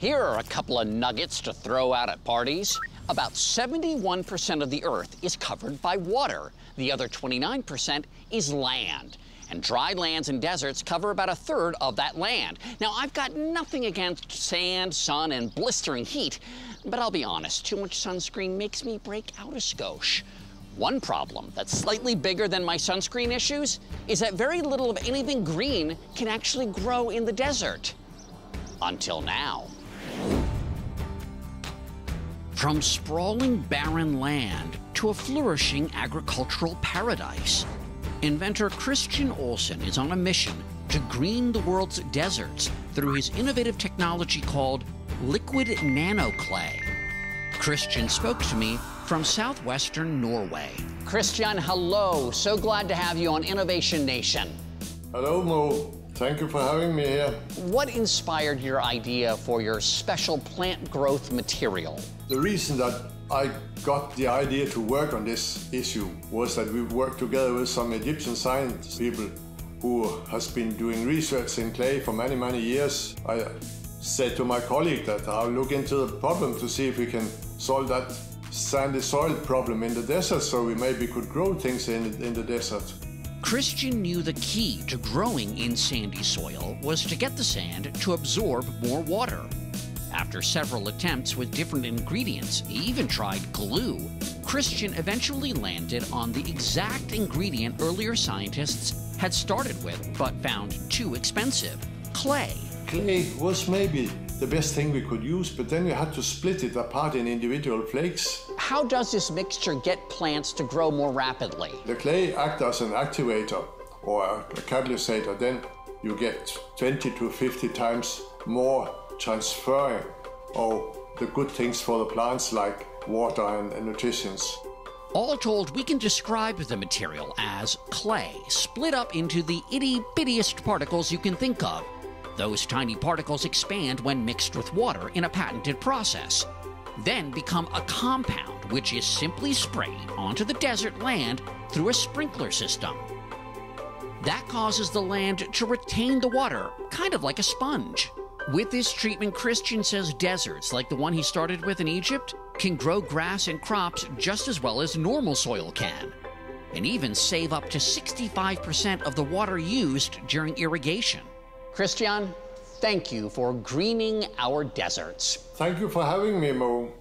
Here are a couple of nuggets to throw out at parties. About 71% of the Earth is covered by water. The other 29% is land. And dry lands and deserts cover about a third of that land. Now, I've got nothing against sand, sun, and blistering heat, but I'll be honest, too much sunscreen makes me break out a skosh. One problem that's slightly bigger than my sunscreen issues is that very little of anything green can actually grow in the desert. Until now. From sprawling barren land to a flourishing agricultural paradise, inventor Christian Olsen is on a mission to green the world's deserts through his innovative technology called liquid nanoclay. Christian spoke to me from southwestern Norway. Christian, hello. So glad to have you on Innovation Nation. Hello, Mo. Thank you for having me here. What inspired your idea for your special plant growth material? The reason that I got the idea to work on this issue was that we worked together with some Egyptian science people who has been doing research in clay for many, many years. I said to my colleague that I'll look into the problem to see if we can solve that sandy soil problem in the desert so we maybe could grow things in, in the desert. Christian knew the key to growing in sandy soil was to get the sand to absorb more water. After several attempts with different ingredients, he even tried glue, Christian eventually landed on the exact ingredient earlier scientists had started with but found too expensive clay. Clay was maybe the best thing we could use, but then we had to split it apart in individual flakes. How does this mixture get plants to grow more rapidly? The clay acts as an activator or a catalyst, then you get 20 to 50 times more transfer of the good things for the plants like water and, and nutrients. All told, we can describe the material as clay, split up into the itty bittiest particles you can think of. Those tiny particles expand when mixed with water in a patented process, then become a compound which is simply sprayed onto the desert land through a sprinkler system. That causes the land to retain the water, kind of like a sponge. With this treatment, Christian says deserts, like the one he started with in Egypt, can grow grass and crops just as well as normal soil can, and even save up to 65% of the water used during irrigation. Christian, thank you for greening our deserts. Thank you for having me, Mo.